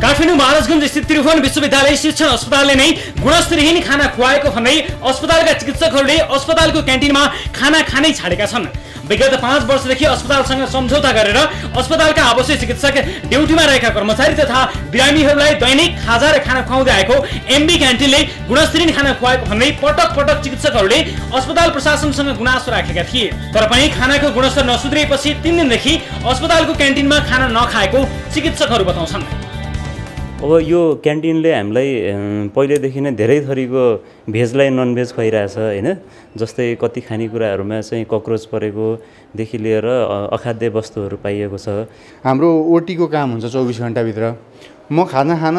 काठमाडौँ महाराजगञ्ज स्थित त्रिभुवन विश्वविद्यालय शिक्षण अस्पतालले नै गुणस्तरहीन खाना खुवाएको भन्दै अस्पतालका चिकित्सकहरूले अस्पतालको क्यान्टिनमा खाना खानै छाडेका छन्। विगत पाँच वर्षदेखि अस्पतालसँग सम्झौता गरेर अस्पतालका आवश्यक चिकित्सक ड्युटीमा रहेका कर्मचारी तथा बिरामीहरूलाई दैनिक खाजा र खाना खुवाउँदै आएको एमबी क्यान्टिनले गुणस्तरीय खाना खुवाएको भन्दै पटक पटक चिकित्सकहरूले अस्पताल प्रशासनसँग गुनासो राखेका थिए। तर पनि खानाको गुणस्तर नसुध्रिएपछि तिन दिनदेखि अस्पतालको क्यान्टिनमा खाना नखाएको चिकित्सकहरू बताउँछन्। अब यो क्यान्टिनले हामीलाई अँ, पहिल्यैदेखि नै धेरै थरीको भेजलाई नन भेज खुवाइरहेछ होइन? जस्तै कति खानेकुराहरूमा चाहिँ कक्रोच परेकोदेखि लिएर अखाद्य वस्तुहरू पाइएको छ। हाम्रो ओटीको काम हुन्छ चौबिस घन्टाभित्र। म खाना खान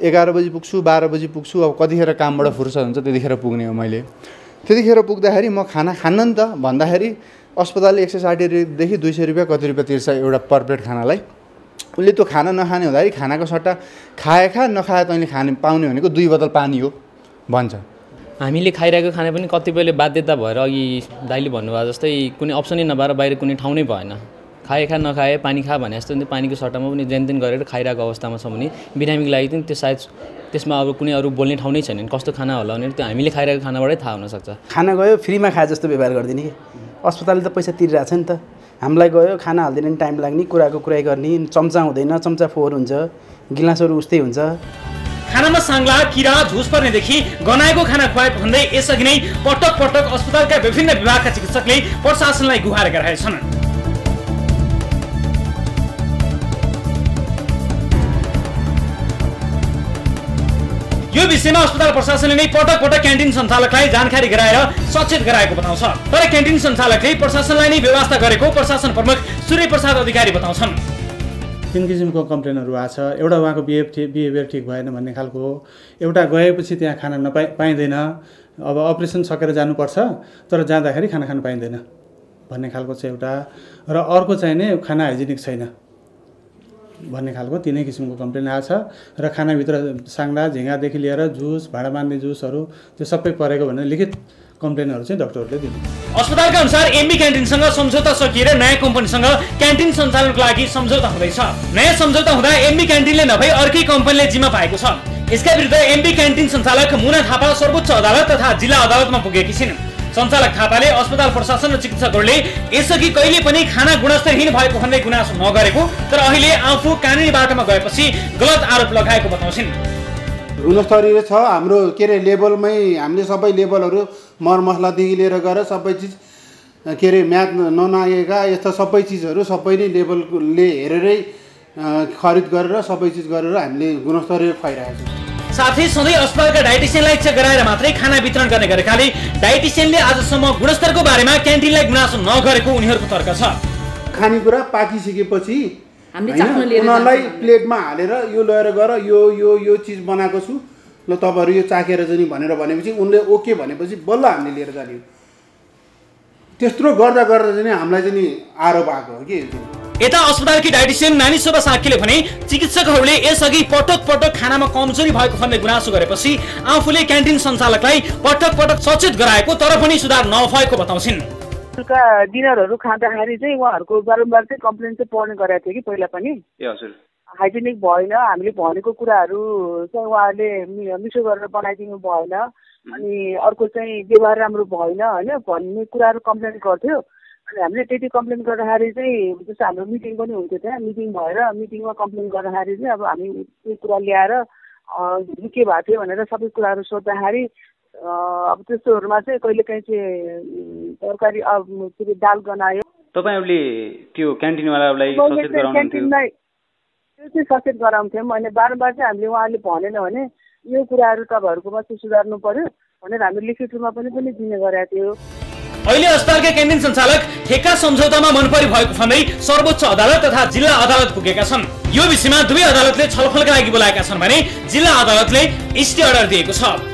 एघार बजी पुग्छु बाह्र बजी पुग्छु अब कतिखेर कामबाट फुर्सद हुन्छ त्यतिखेर पुग्ने हो मैले। त्यतिखेर पुग्दाखेरि म खाना खान्न नि त भन्दाखेरि अस्पतालले एक सय साठीदेखि दुई सय रुपियाँ कति रुपियाँ तिर्छ एउटा पर प्लेट खानालाई? उसले त्यो खाना नखाने हुँदाखेरि खानाको सट्टा खाए खा नखाए तैँले खाने पाउने भनेको दुई बोतल पानी हो भन्छ। हामीले खाइरहेको खाना पनि कतिपयले बाध्यता भएर अघि दाइले भन्नुभयो जस्तै कुनै अप्सनै नभएर बाहिर कुनै ठाउँ नै भएन। खाए खा नखाए पानी खा भने जस्तो नि पानीको सट्टामा पनि जेनतेन गरेर खाइरहेको अवस्थामा छ भने बिरामीको लागि पनि त्यो सायद त्यसमा अब कुनै अरू बोल्ने ठाउँ नै छैन कस्तो खाना होला भने त्यो हामीले खाइरहेको खानाबाटै थाहा हुनसक्छ। खाना गयो फ्रीमा खाए जस्तो व्यवहार गरिदिने कि? अस्पतालले त पैसा तिरिरहेको छ नि त। हामीलाई गयो खाना हालिदिने नि टाइम लाग्ने कुराको कुराइ गर्ने चम्चा हुँदैन चम्चा फोहोर हुन्छ गिलासहरू उस्तै हुन्छ। खानामा साङ्ला किरा झुस पर्नेदेखि गनाएको खाना खुवाएको भन्दै यसअघि नै पटक पटक अस्पतालका विभिन्न विभागका चिकित्सकले प्रशासनलाई गुहारेका रहेछन् विषयमा अस्पताल प्रशासनले नै पटक पटक क्यान्टिन सञ्चालकलाई जानकारी गराएर सचेत गराएको बताउँछ। तर क्यान्टिन सञ्चालकले प्रशासनलाई नै व्यवस्था गरेको प्रशासन प्रमुख सूर्य प्रसाद अधिकारी बताउँछन्। तिन किसिमको कम्प्लेनहरू आएको छ। एउटा उहाँको बिहेभ बिहेभियर ठिक भएन भन्ने खालको हो। एउटा गएपछि त्यहाँ खाना नपाइ पाइँदैन। अब अपरेसन सकेर जानुपर्छ तर जाँदाखेरि खाना खानु पाइँदैन भन्ने खालको चाहिँ एउटा। र अर्को चाहिँ नै खाना हाइजेनिक छैन। भन्ने खालको तिनै किसिमको कम्प्लेन आएको छ। र खानाभित्र साङ्ला झिँगादेखि लिएर जुस भाँडा मान्ने जुसहरू त्यो सबै परेको भनेर लिखित कम्प्लेनहरू चाहिँ डक्टरहरूले दिनु। अस्पतालका अनुसार एमबी क्यान्टिनसँग सम्झौता सकिएर नयाँ कम्पनीसँग क्यान्टिन सञ्चालनको लागि सम्झौता हुँदैछ। नयाँ सम्झौता हुँदा एमबी क्यान्टिनले नभई अर्कै कम्पनीले जिम्मा पाएको छ। यसका विरुद्ध एमबी क्यान्टिन सञ्चालक मुना थापा सर्वोच्च अदालत तथा जिल्ला अदालतमा पुगेकी छिन्। सञ्चालक थापाले अस्पताल प्रशासन र चिकित्सकहरूले यसअघि कहिले पनि खाना गुणस्तरहीन भएको भन्ने गुनासो नगरेको तर अहिले आफू कानुनी बाटोमा गएपछि गलत आरोप लगाएको बताउँछिन्। गुणस्तरीय छ हाम्रो के अरे लेभलमै हामीले सबै लेभलहरू मरमसलादेखि लिएर गएर सबै चिज के अरे म्याथ ननागेका यस्ता सबै चिजहरू सबै नै लेभलले हेरेरै खरिद गरेर सबै चिज गरेर हामीले गुणस्तरीय खुवाइरहेको छौँ साथै सधैँ अस्पतालका डाइटिसियनलाई इच्छा गराएर मात्रै खाना वितरण गर्ने गरेकाले डाइटिसियनले आजसम्म गुणस्तरको बारेमा क्यान्टिनलाई गुनासो नगरेको उनीहरूको तर्क छ। खानेकुरा पाकिसकेपछि हामीले होइन, चाख्न लिएर उनीहरूलाई। प्लेटमा हालेर यो लिएर गएर यो यो यो चिज बनाएको छु। ल तपाईँहरू यो चाखेर जाने भनेर भनेपछि उनले ओके भनेपछि बल्ल हामीले लिएर जाने त्यत्रो गर्दा गर्दा चाहिँ हामीलाई चाहिँ नि आरोप आएको हो कि। यता अस्पतालकी डाइटिसियन नानी शोभा सार्कीले भने चिकित्सकहरूले यसअघि पटक पटक खानामा कमजोरी भएको भन्ने गुनासो गरेपछि आफूले क्यान्टिन सञ्चालकलाई पटक पटक सचेत गराएको तर पनि सुधार नभएको बताउँछिन्। बेलुका डिनरहरू खाँदाखेरि चाहिँ उहाँहरूको बारम्बार चाहिँ कम्प्लेन चाहिँ पढ्ने गरेको थियो कि पहिला पनि? ए हजुर। हाइजेनिक भएन हामीले भनेको कुराहरू चाहिँ उहाँहरूले मि- मिठो गरेर बनाइदिनु भएन। अनि अर्को चाहिँ व्यवहार राम्रो भएन होइन? भन्ने कुराहरू कम्प्लेन गर्थ्यो। अनि हामीले त्यति कम्प्लेन गर्दाखेरि चाहिँ जस्तो हाम्रो मिटिङ पनि हुन्थ्यो त्यहाँ मिटिङ भएर मिटिङमा कम्प्लेन गर्दाखेरि चाहिँ अब हामी त्यो कुरा ल्याएर के भएको थियो भनेर सबै कुराहरू सोद्धाखेरि अब त्यस्तोहरूमा चाहिँ कहिलेकाहीँ चाहिँ तरकारी अब के अरे दाल गनायो। तपाईँहरूले त्यो क्यान्टिनवालालाई क्यान्टिनलाई त्यो चाहिँ सचेत गराउँथ्यौँ अनि बार बार चाहिँ हामीले उहाँले भनेन भने यो कुराहरू तपाईँहरूकोमा चाहिँ सुधार्नु पर्यो भनेर हामी लिखित रूपमा पनि पनि दिने गरेका थियो। अहिले अस्पतालका क्यान्टिन सञ्चालक ठेक्का सम्झौतामा मनपरी भएको भन्दै सर्वोच्च अदालत तथा जिल्ला अदालत पुगेका छन्। यो विषयमा दुवै अदालतले छलफलका लागि बोलाएका छन् भने जिल्ला अदालतले स्टे अर्डर दिएको छ।